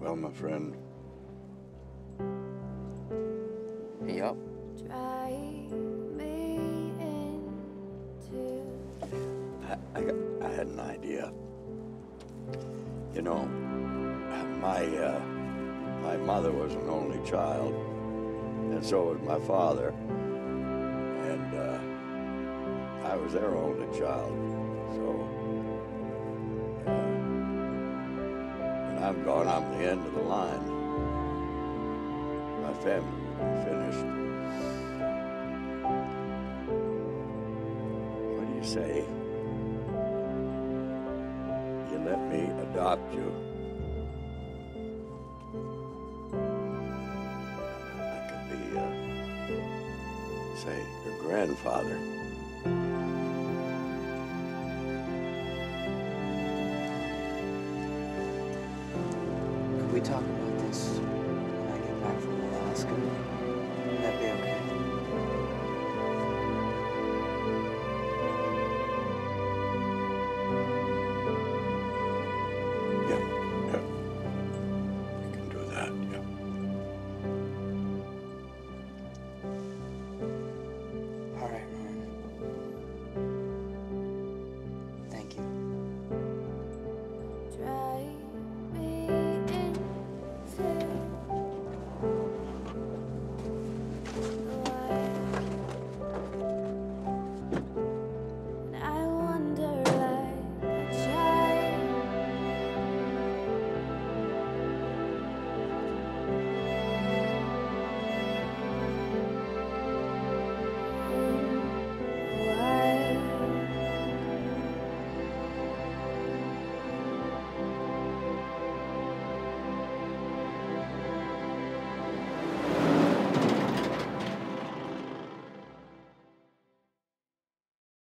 Well, my friend, Yup. Drive me into I, I, I had an idea. You know, my uh, my mother was an only child, and so was my father, and uh, I was their only child. So I'm gone, I'm the end of the line. My family will be finished. What do you say? You let me adopt you. I could be, uh, say, your grandfather. We talk about this when I get back from Alaska?